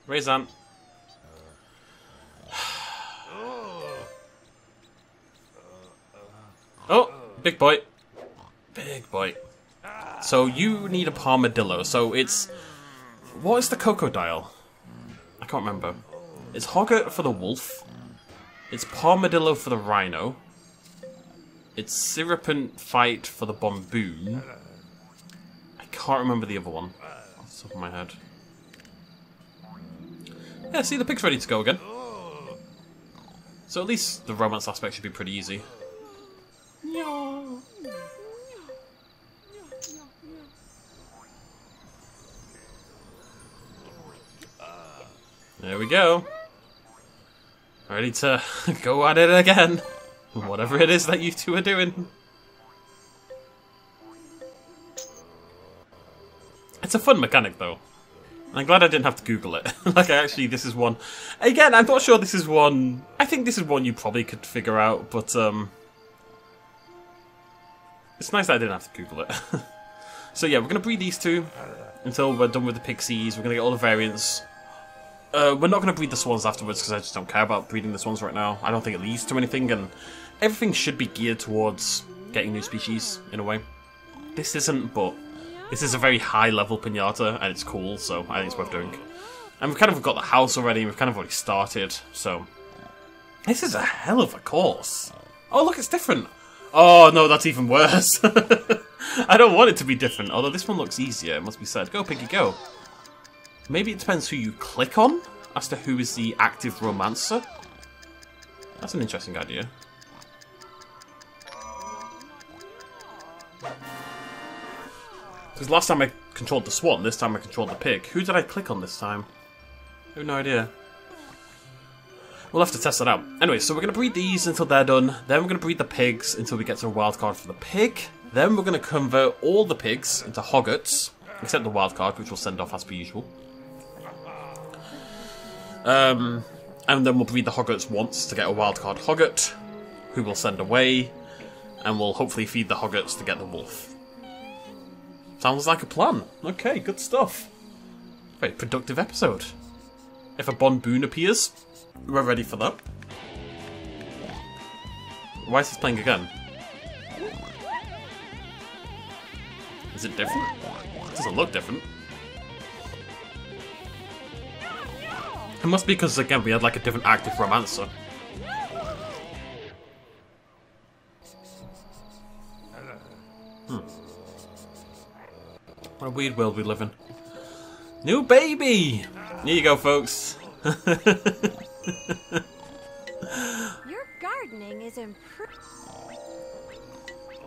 Raisin. Oh, big boy. Big boy. So you need a Parmadillo. So it's... What is the crocodile? I can't remember. It's Hoghurt for the wolf. It's Parmadillo for the rhino. It's Syrupent Fight for the Bonboon. I can't remember the other one off the top of my head. Yeah, see, the pig's ready to go again. So at least the romance aspect should be pretty easy. There we go. Ready to go at it again. Whatever it is that you two are doing. It's a fun mechanic though. I'm glad I didn't have to Google it. like, actually, this is one. Again, I'm not sure this is one. I think this is one you probably could figure out, but um, it's nice that I didn't have to Google it. so yeah, we're gonna breed these two until we're done with the pixies. We're gonna get all the variants. Uh, we're not gonna breed the swans afterwards because I just don't care about breeding the swans right now. I don't think it leads to anything, and everything should be geared towards getting new species in a way. This isn't, but this is a very high level pinata, and it's cool, so I think it's worth doing. And we've kind of got the house already, we've kind of already started, so... This is a hell of a course. Oh, look, it's different. Oh, no, that's even worse. I don't want it to be different, although this one looks easier, it must be said. Go, Piggy, go. Maybe it depends who you click on as to who is the active romancer. That's an interesting idea. Because last time I controlled the swan, this time I controlled the pig. Who did I click on this time? I have no idea. We'll have to test that out. Anyway, so we're going to breed these until they're done. Then we're going to breed the pigs until we get to a wild card for the pig. Then we're going to convert all the pigs into hoghurts, except the wild card, which we'll send off as per usual. Um, and then we'll breed the hoghurts once to get a wild card hoghurt, who we'll send away, and we'll hopefully feed the hoghurts to get the wolf. Sounds like a plan. Okay, good stuff. Very productive episode. If a Bonboon appears, we're ready for that. Why is this playing again? Is it different? It doesn't look different. It must be because, again, we had like a different active romancer. What a weird world we live in. New baby! Here you go, folks. Your gardening is improved.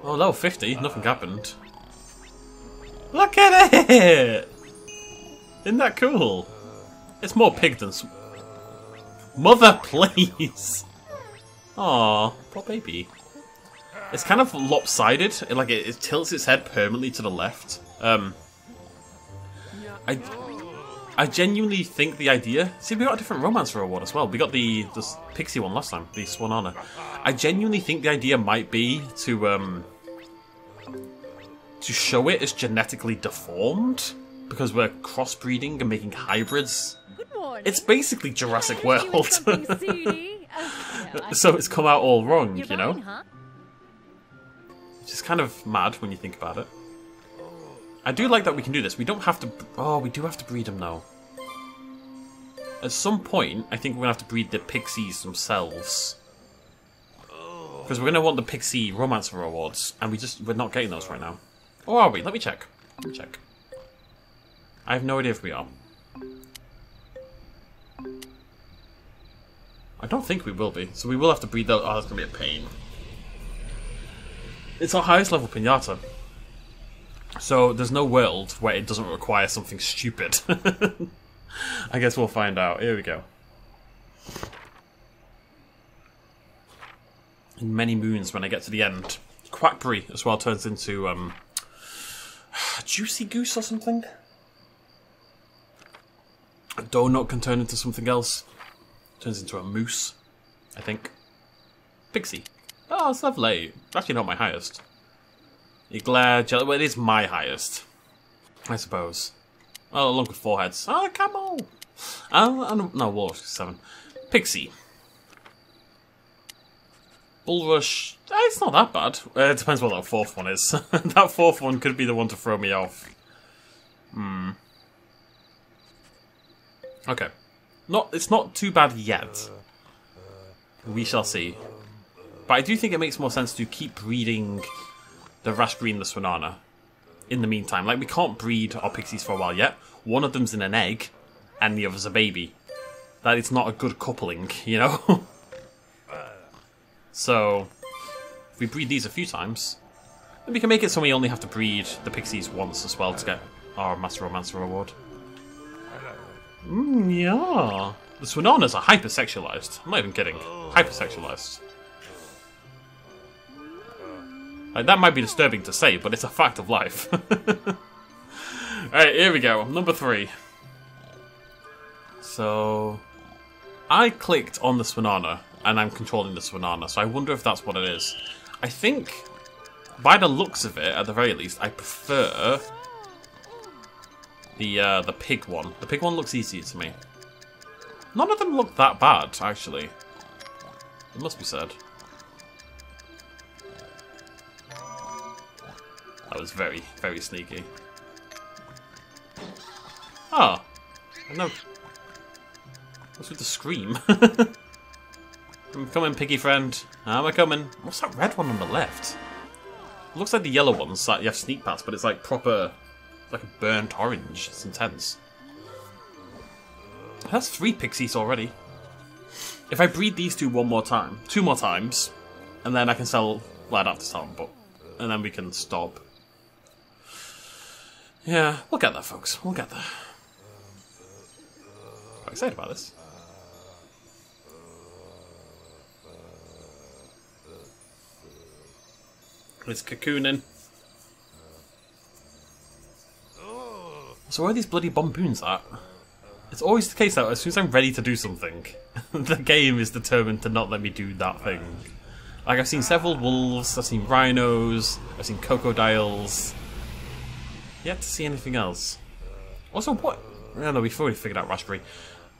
Oh, level 50. Nothing happened. Look at it! Isn't that cool? It's more pig than... Mother, please! Aw, poor baby. It's kind of lopsided. It, like, it, it tilts its head permanently to the left. Um, I, I genuinely think the idea. See, we got a different Romancer award as well. We got the the Pixie one last time, the Swanana. I genuinely think the idea might be to um to show it as genetically deformed because we're crossbreeding and making hybrids. Good. It's basically Jurassic Can I interest you in World. Oh, so it's come out all wrong, you know? Which is kind of mad when you think about it. I do like that we can do this. We don't have to. Oh, we do have to breed them though. At some point, I think we're gonna have to breed the pixies themselves. Oh. Because we're gonna want the pixie romance rewards, and we just we're not getting those right now. Or are we? Let me check. Let me check. I have no idea if we are. I don't think we will be, so we will have to breed those. Oh, that's gonna be a pain. It's our highest level pinata. So there's no world where it doesn't require something stupid. I guess we'll find out. Here we go. In many moons, when I get to the end, Quackberry as well turns into um, Juicy Goose or something. A donut can turn into something else. Turns into a moose, I think. Pixie. Oh, it's lovely. Actually, not my highest. Eclair, jelly. Well, it is my highest, I suppose. Well, along with four heads. Oh, come on. Uh, uh, no, Wolf seven. Pixie. Bulrush. eh, It's not that bad. Uh, it depends what that fourth one is. that fourth one could be the one to throw me off. Hmm. Okay. Not. It's not too bad yet. We shall see. But I do think it makes more sense to keep breeding the Rashberry and the Swanana in the meantime. Like, we can't breed our pixies for a while yet. One of them's in an egg, and the other's a baby. That is not a good coupling, you know? so, if we breed these a few times, then we can make it so we only have to breed the pixies once as well to get our Master Romancer award. Mm, yeah. The Swananas are hypersexualized. I'm not even kidding. Hypersexualized. Like, that might be disturbing to say, but it's a fact of life. Alright, here we go. Number three. So, I clicked on the Swanana, and I'm controlling the Swanana, so I wonder if that's what it is. I think, by the looks of it, at the very least, I prefer the uh, the pig one. The pig one looks easier to me. None of them look that bad, actually. It must be said. Was very, very sneaky. Ah. Oh, no. What's with the scream? I'm coming, piggy friend. I'm a coming. What's that red one on the left? It looks like the yellow ones that you have sneak past, but it's like proper, like a burnt orange. It's intense. That's three pixies already. If I breed these two one more time, two more times, and then I can sell. Well, I'd have to sell them, but and then we can stop. Yeah, we'll get there, folks. We'll get there. Quite excited about this. It's cocooning. So where are these bloody bonboons at? It's always the case that as soon as I'm ready to do something, the game is determined to not let me do that thing. Like I've seen several wolves, I've seen rhinos, I've seen crocodiles. Yet to see anything else. Also, what? No, no, we've already figured out rashberry.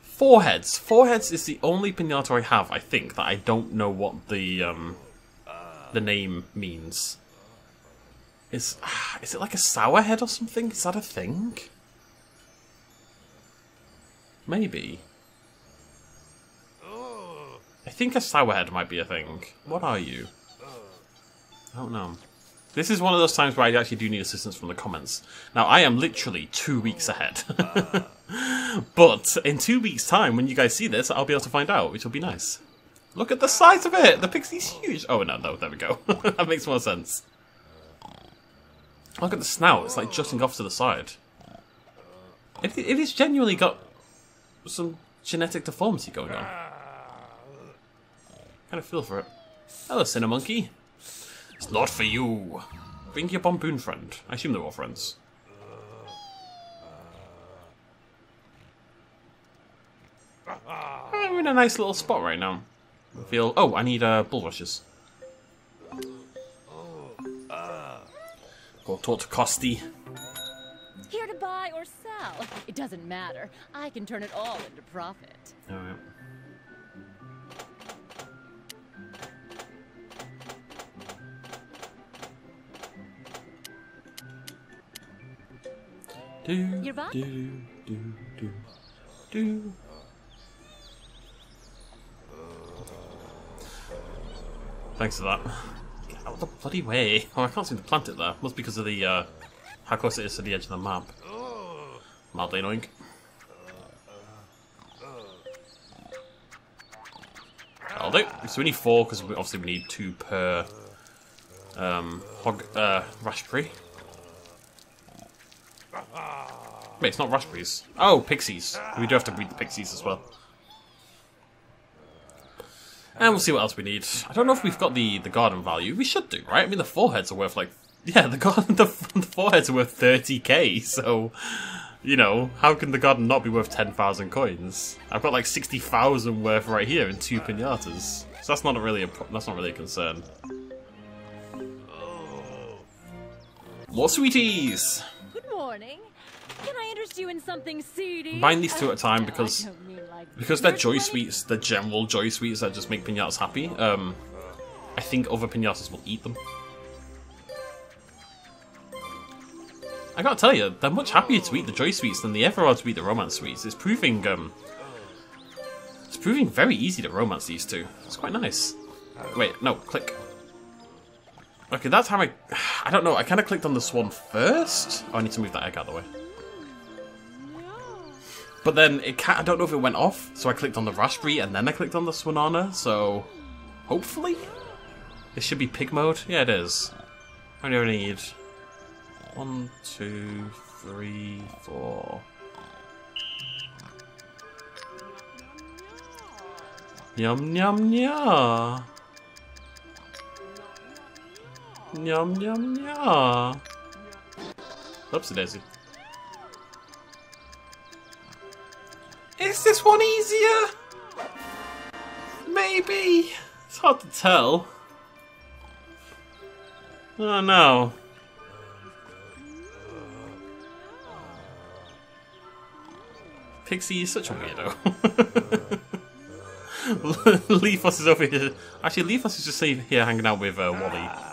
Foreheads. Foreheads is the only pinata I have, I think, that I don't know what the um, the name means. Is is it like a sour head or something? Is that a thing? Maybe. I think a sour head might be a thing. What are you? I don't know. This is one of those times where I actually do need assistance from the comments. Now, I am literally two weeks ahead. but in two weeks' time, when you guys see this, I'll be able to find out, which will be nice. Look at the size of it! The pixie's huge! Oh, no, no, there we go. that makes more sense. Look at the snout, it's like jutting off to the side. It, it is genuinely got some genetic deformity going on. Kind of feel for it. Hello, Cinnamonkey. It's not for you. Bring your bonboon friend. I assume they're all friends. Oh, I'm in a nice little spot right now. I feel. Oh, I need uh, bulrushes. Go talk to Costi. Here to buy or sell. It doesn't matter. I can turn it all into profit. Alright. Do, You're back? do, do, do, do. Thanks for that. Get out of the bloody way. Oh, I can't seem to plant it there. Must be because of the, uh, how close it is to the edge of the map. Mildly annoying. I'll do. So we need four because obviously we need two per um, hog uh, rashberry. Wait, it's not rashberries. Oh, pixies. We do have to breed the pixies as well. And we'll see what else we need. I don't know if we've got the, the garden value. We should do, right? I mean, the foreheads are worth like yeah, the garden the, the foreheads are worth thirty k. So you know, how can the garden not be worth 10,000 coins? I've got like 60,000 worth right here in two pinatas. So that's not really a that's not really a concern. More sweeties! Morning. Can I interest you in something seedy? Buying these two at a time because- like Because they're joy sweets, the general joy sweets that just make pinatas happy, um, I think other pinatas will eat them. I gotta tell you, they're much happier to eat the joy sweets than they ever are to eat the romance sweets. It's proving, um, it's proving very easy to romance these two. It's quite nice. Wait, no, click. Okay, that's how I, I don't know, I kind of clicked on the swan first. Oh, I need to move that egg out of the way. But then it I don't know if it went off, so I clicked on the rashberry and then I clicked on the Swanana, so hopefully it should be pig mode. Yeah, it is. I only need one, two, three, four. Yum yum yum. Yum yum yum. Oopsie daisy. Is this one easier? Maybe. It's hard to tell. Oh no. Pixie is such a weirdo. Leafos is over here. Actually, Leafos is just here hanging out with uh, Wally.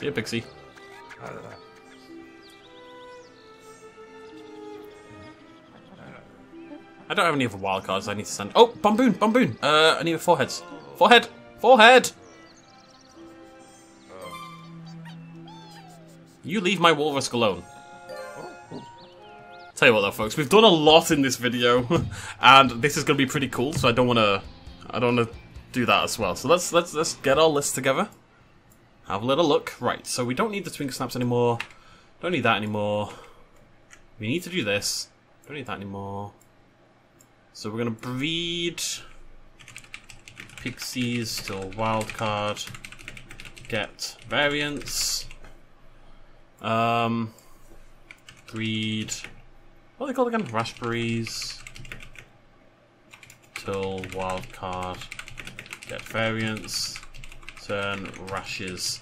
See ya, Pixie. I don't have any other wild cards I need to send. Oh, Bonboon, Bonboon. Uh, I need a foreheads. Forehead, forehead. You leave my walrus alone. Tell you what though, folks, we've done a lot in this video, and this is going to be pretty cool. So I don't want to, I don't want to do that as well. So let's let's let's get our list together. Have a little look. Right, so we don't need the twinkle snaps anymore. Don't need that anymore. We need to do this. Don't need that anymore. So we're gonna breed pixies, still wild card. Get variants. Um, breed. What are they called again? Rashberries. Till wild card. Get variants. Turn rashes.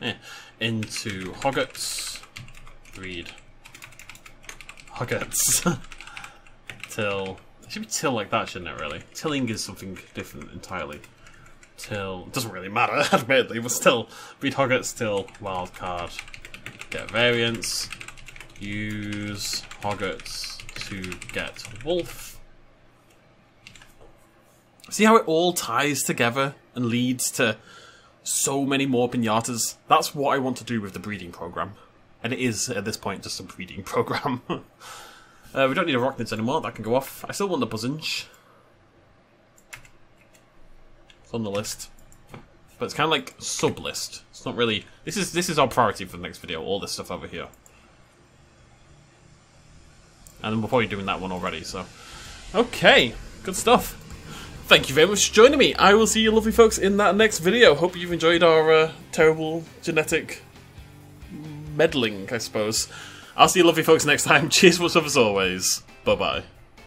Eh, into hoghurts. Read. Hoghurts. till. It should be till like that, shouldn't it, really? Tilling is something different entirely. Till. Doesn't really matter, admittedly, but still. Breed hoghurts till wildcard. Get variants. Use hoghurts to get wolf. See how it all ties together and leads to so many more pinatas? That's what I want to do with the breeding program. And it is, at this point, just a breeding program. uh, we don't need Arocknids anymore, that can go off. I still want the Buzzinch. It's on the list. But it's kind of like sub-list. It's not really... This is this is our priority for the next video, all this stuff over here. And we're probably doing that one already, so... Okay, good stuff. Thank you very much for joining me. I will see you lovely folks in that next video. Hope you've enjoyed our uh, terrible genetic meddling, I suppose. I'll see you lovely folks next time. Cheers, what's up as always. Bye bye.